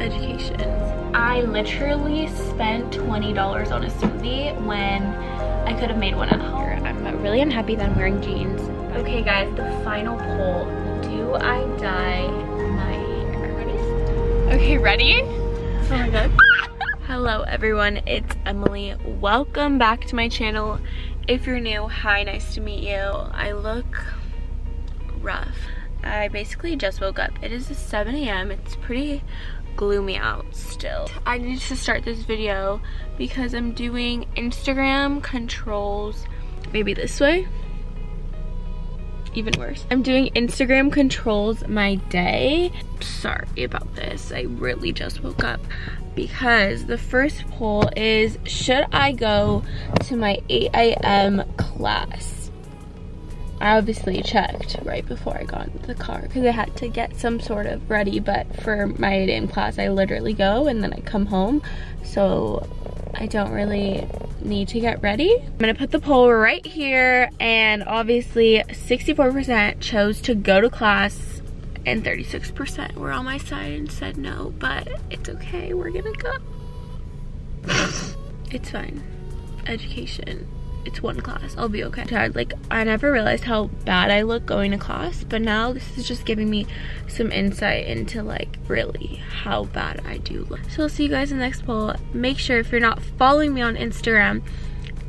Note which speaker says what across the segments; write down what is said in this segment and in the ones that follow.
Speaker 1: education. I literally spent $20 on a smoothie when I could have made one at home. I'm really unhappy that I'm wearing jeans. Okay guys, the final poll. Do I dye my hair? Okay, ready? Oh my god. Hello everyone, it's Emily. Welcome back to my channel. If you're new, hi, nice to meet you. I look rough. I basically just woke up. It is 7 a.m. It's pretty gloomy out still. I need to start this video because I'm doing Instagram controls maybe this way even worse. I'm doing Instagram controls my day. Sorry about this. I really just woke up because the first poll is should I go to my 8 a.m. class? I obviously checked right before I got into the car because I had to get some sort of ready but for my 8 a.m. class I literally go and then I come home so I don't really need to get ready. I'm gonna put the poll right here and obviously 64% chose to go to class and 36% were on my side and said no but it's okay we're gonna go. it's fine. Education it's one class. I'll be okay. Tired. Like i never realized how bad i look going to class but now this is just giving me some insight into like really how bad i do look. So i'll see you guys in the next poll. Make sure if you're not following me on instagram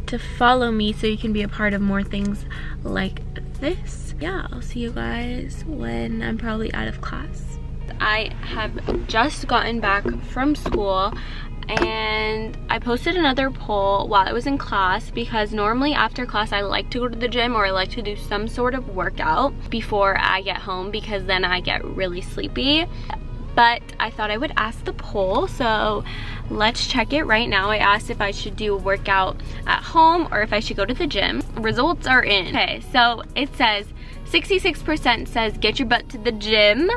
Speaker 1: to follow me so you can be a part of more things like this. Yeah i'll see you guys when i'm probably out of class. I have just gotten back from school and I posted another poll while I was in class because normally after class I like to go to the gym or I like to do some sort of workout before I get home because then I get really sleepy. But I thought I would ask the poll so let's check it right now. I asked if I should do a workout at home or if I should go to the gym. Results are in. Okay so it says 66% says get your butt to the gym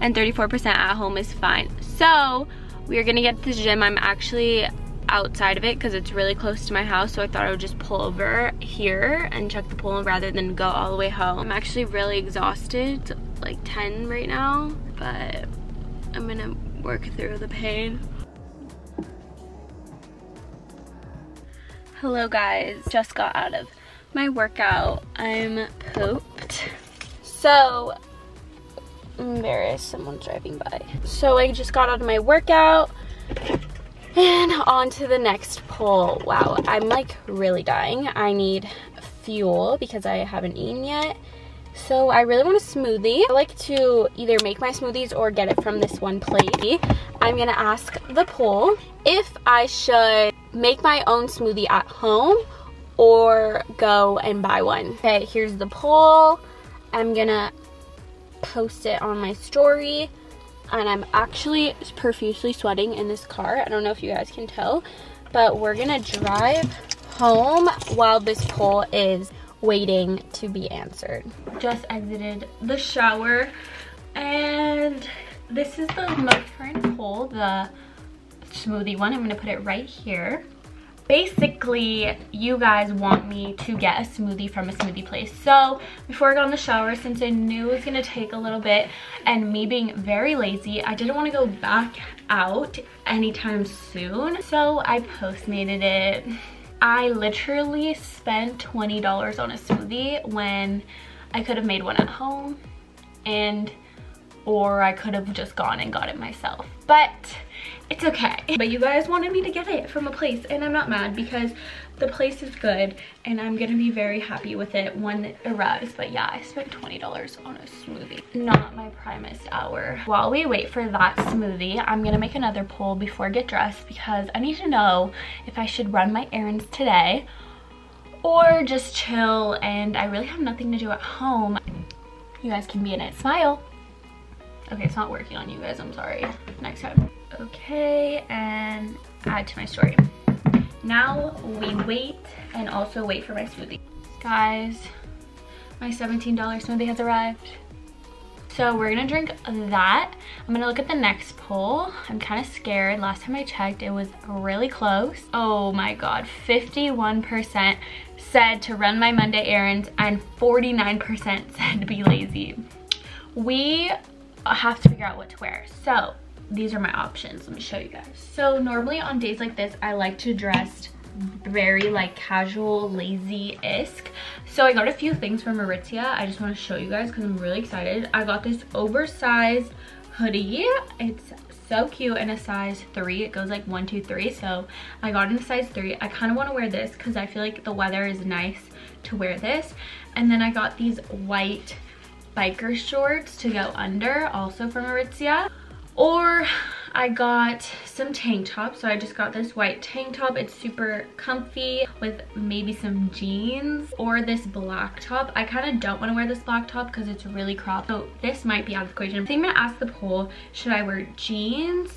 Speaker 1: and 34% at home is fine. So we are gonna get to the gym. I'm actually outside of it because it's really close to my house so I thought I would just pull over here and check the pool rather than go all the way home. I'm actually really exhausted, like 10 right now, but I'm gonna work through the pain. Hello guys, just got out of my workout. I'm pooped. So embarrassed someone's driving by. So i just got out of my workout and on to the next poll wow i'm like really dying. I need fuel because i haven't eaten yet. So i really want a smoothie. I like to either make my smoothies or get it from this one place. I'm gonna ask the poll if i should make my own smoothie at home or go and buy one. Okay here's the poll i'm gonna post it on my story and I'm actually profusely sweating in this car. I don't know if you guys can tell, but we're gonna drive home while this poll is waiting to be answered. Just exited the shower and this is the current poll, the smoothie one. I'm gonna put it right here basically you guys want me to get a smoothie from a smoothie place. So before i got in the shower since i knew it was gonna take a little bit and me being very lazy i didn't want to go back out anytime soon. So i postmated it. I literally spent 20 dollars on a smoothie when i could have made one at home. And or i could have just gone and got it myself but it's okay. But you guys wanted me to get it from a place and I'm not mad because the place is good and I'm gonna be very happy with it when it arrives. But yeah, I spent $20 on a smoothie. Not my primest hour. While we wait for that smoothie, I'm gonna make another poll before I get dressed because I need to know if I should run my errands today or just chill and I really have nothing to do at home. You guys can be in it. Smile. Okay, it's not working on you guys, I'm sorry. Next time. Okay, and add to my story. Now we wait and also wait for my smoothie. Guys, my $17 smoothie has arrived. So we're gonna drink that. I'm gonna look at the next poll. I'm kind of scared. Last time I checked, it was really close. Oh my God, 51% said to run my Monday errands and 49% said to be lazy. We have to figure out what to wear. So these are my options. Let me show you guys. So normally on days like this, I like to dress very like casual lazy-esque so i got a few things from aritzia. I just want to show you guys because i'm really excited. I got this oversized hoodie. It's so cute in a size three. It goes like one two three. So i got in a size three. I kind of want to wear this because i feel like the weather is nice to wear this. And then i got these white biker shorts to go under also from aritzia or I got some tank tops. So I just got this white tank top. It's super comfy with maybe some jeans or this black top. I kind of don't want to wear this black top because it's really cropped. So this might be out of the equation. I think I'm going to ask the poll, should I wear jeans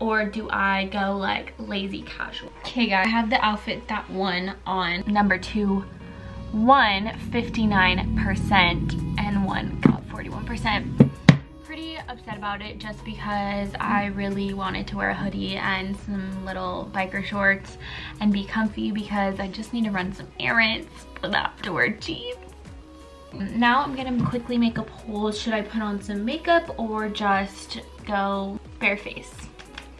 Speaker 1: or do I go like lazy casual? Okay guys, I have the outfit that won on number two, one 59% and one got 41% pretty upset about it just because I really wanted to wear a hoodie and some little biker shorts and be comfy because I just need to run some errands without to wear jeans. Now I'm gonna quickly make a poll. Should I put on some makeup or just go bare face?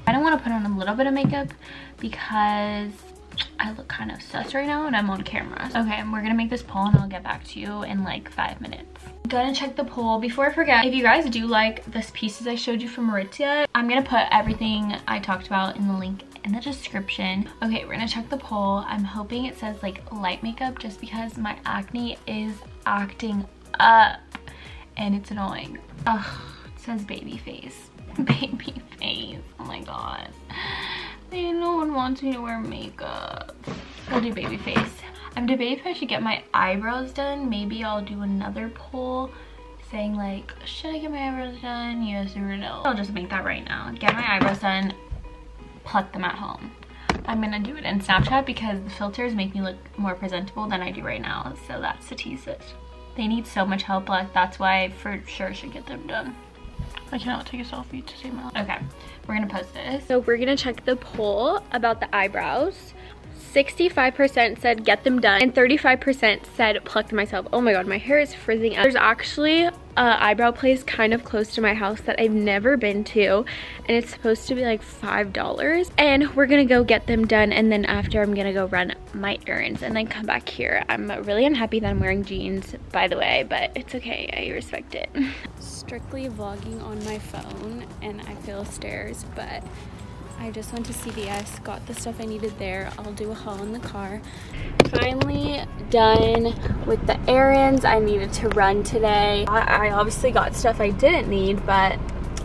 Speaker 1: I don't wanna put on a little bit of makeup because I look kind of sus right now and I'm on camera. Okay, we're gonna make this poll and I'll get back to you in like five minutes. Gonna check the poll. Before I forget, if you guys do like this pieces I showed you from Aritzia, I'm gonna put everything I talked about in the link in the description. Okay, we're gonna check the poll. I'm hoping it says like light makeup just because my acne is acting up and it's annoying. Ugh, it says baby face. baby face, oh my god. No one wants me to wear makeup. I'll do baby face. I'm debating if I should get my eyebrows done. Maybe I'll do another poll saying like, should I get my eyebrows done? Yes or no. I'll just make that right now. Get my eyebrows done, pluck them at home. I'm gonna do it in Snapchat because the filters make me look more presentable than I do right now. So that's the tease it. They need so much help, like that's why I for sure should get them done. I cannot take a selfie to save my life. Okay, we're gonna post this. So we're gonna check the poll about the eyebrows. 65% said get them done and 35% said pluck myself. Oh my god, my hair is frizzing out. There's actually a eyebrow place kind of close to my house that I've never been to and it's supposed to be like $5 and we're gonna go get them done and then after I'm gonna go run my errands and then come back here. I'm really unhappy that I'm wearing jeans by the way, but it's okay, I respect it. Strictly vlogging on my phone and I feel stairs, but I just went to CVS, got the stuff I needed there. I'll do a haul in the car. Finally done with the errands I needed to run today. I, I obviously got stuff I didn't need, but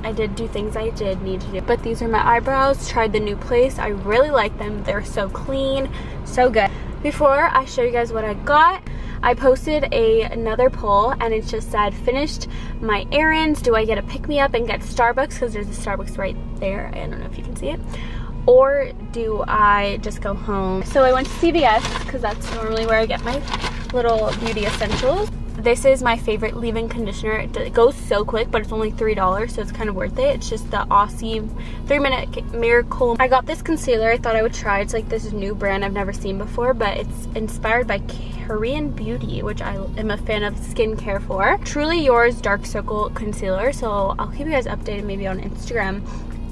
Speaker 1: I did do things I did need to do. But these are my eyebrows. Tried the new place. I really like them. They're so clean, so good. Before I show you guys what I got, I posted a another poll and it just said finished my errands. Do I get a pick me up and get Starbucks because there's a Starbucks right there. I don't know if you can see it. Or do I just go home? So I went to CVS because that's normally where I get my little beauty essentials. This is my favorite leave-in conditioner. It goes so quick, but it's only $3, so it's kind of worth it. It's just the Aussie 3-Minute Miracle. I got this concealer I thought I would try. It's like this new brand I've never seen before, but it's inspired by Korean Beauty, which I am a fan of skincare for. Truly Yours Dark Circle Concealer, so I'll keep you guys updated maybe on Instagram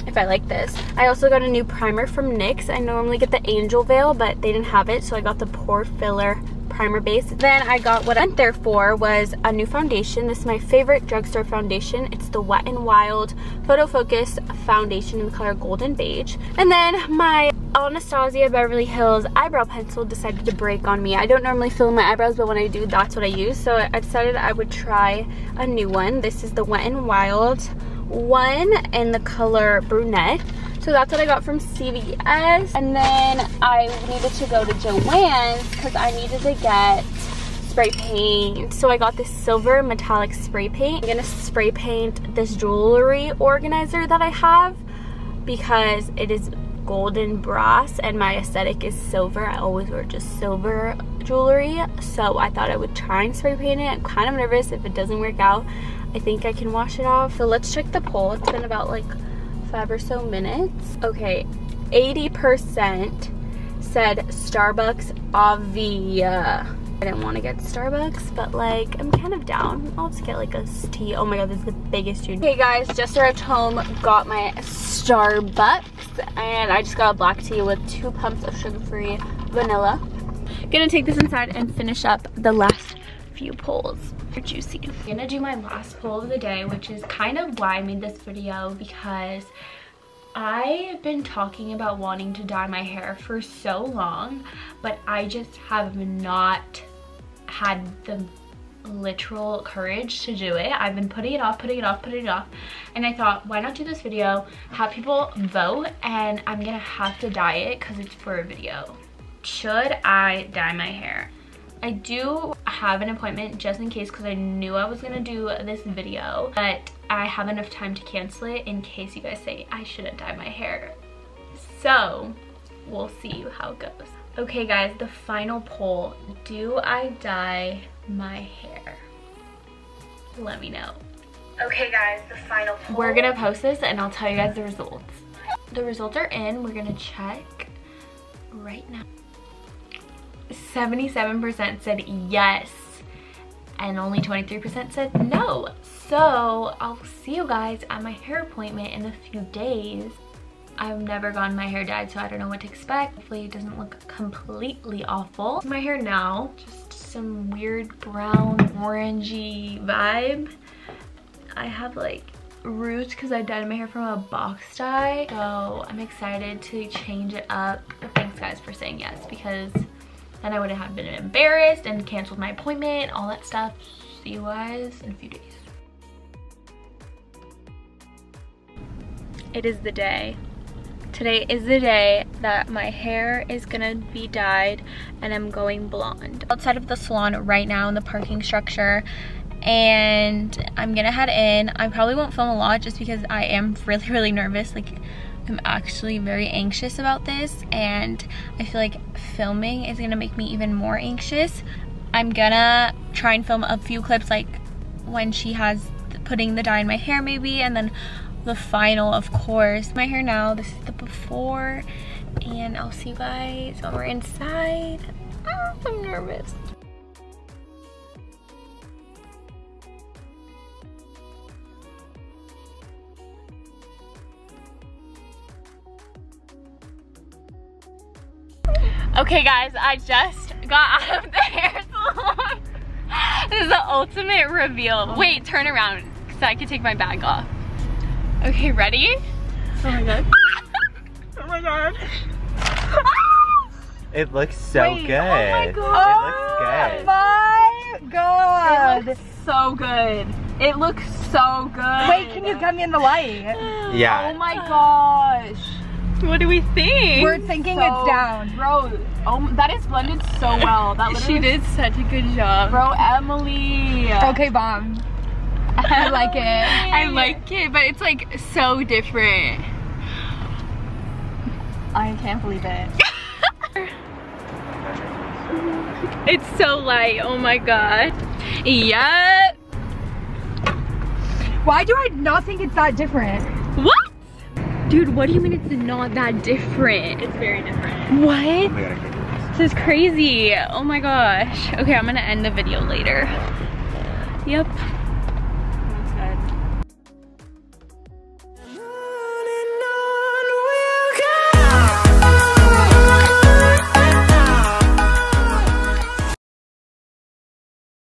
Speaker 1: if I like this. I also got a new primer from NYX. I normally get the Angel Veil, but they didn't have it, so I got the Pore Filler primer base. Then I got what I went there for was a new foundation. This is my favorite drugstore foundation. It's the Wet n Wild Photo Focus foundation in the color Golden Beige. And then my Anastasia Beverly Hills eyebrow pencil decided to break on me. I don't normally fill in my eyebrows, but when I do, that's what I use. So I decided I would try a new one. This is the Wet n Wild one in the color Brunette. So that's what I got from CVS. And then I needed to go to Joann's because I needed to get spray paint. So I got this silver metallic spray paint. I'm gonna spray paint this jewelry organizer that I have because it is golden brass and my aesthetic is silver. I always wear just silver jewelry. So I thought I would try and spray paint it. I'm kind of nervous if it doesn't work out. I think I can wash it off. So let's check the poll. It's been about like five or so minutes. Okay, 80% said Starbucks Avia. I didn't want to get Starbucks, but like, I'm kind of down. I'll just get like a tea. Oh my god, this is the biggest tea. Okay guys, just arrived home, got my Starbucks, and I just got a black tea with two pumps of sugar-free vanilla. Gonna take this inside and finish up the last few pulls. Juicy. I'm gonna do my last pull of the day, which is kind of why I made this video because I've been talking about wanting to dye my hair for so long, but I just have not had the literal courage to do it. I've been putting it off, putting it off, putting it off. And I thought, why not do this video, have people vote, and I'm gonna have to dye it because it's for a video. Should I dye my hair? I do have an appointment just in case because I knew I was gonna do this video, but I have enough time to cancel it in case you guys say I shouldn't dye my hair. So we'll see how it goes. Okay guys, the final poll. Do I dye my hair? Let me know. Okay guys, the final poll. We're gonna post this and I'll tell you guys the results. The results are in, we're gonna check right now. 77% said yes and only 23% said no. So I'll see you guys at my hair appointment in a few days. I've never gotten my hair dyed, so I don't know what to expect. Hopefully it doesn't look completely awful. My hair now, just some weird brown orangey vibe. I have like roots because I dyed my hair from a box dye. So I'm excited to change it up. But thanks guys for saying yes because then I would have been embarrassed and canceled my appointment, all that stuff. See you guys in a few days. It is the day. Today is the day that my hair is gonna be dyed and I'm going blonde. Outside of the salon right now in the parking structure and I'm gonna head in. I probably won't film a lot just because I am really, really nervous. Like I'm actually very anxious about this and I feel like filming is gonna make me even more anxious. I'm gonna try and film a few clips like when she has putting the dye in my hair maybe and then the final of course. My hair now, this is the before and I'll see you guys when we're inside. Oh, I'm nervous. Okay guys, I just got out of the hair salon. this is the ultimate reveal. Wait, turn around so I can take my bag off. Okay, ready?
Speaker 2: Oh my god. oh my god. It looks so Wait, good. Oh my god.
Speaker 1: It looks good. Oh my god. It looks so good. It looks so good.
Speaker 3: Wait, can you get me in the light?
Speaker 2: Yeah.
Speaker 1: Oh my gosh.
Speaker 4: What do we think?
Speaker 3: We're thinking so, it's down.
Speaker 1: Bro, oh, that is blended so well. That
Speaker 4: she did such a good job.
Speaker 1: Bro, Emily.
Speaker 3: Okay, bomb. I like it.
Speaker 4: I like it, but it's like so different.
Speaker 3: I can't believe it.
Speaker 4: it's so light, oh my god. Yep.
Speaker 3: Why do I not think it's that different?
Speaker 4: What? Dude, what do you mean it's not that different?
Speaker 1: It's very different.
Speaker 4: What? This is crazy. Oh my gosh. Okay, I'm gonna end the video later. Yep.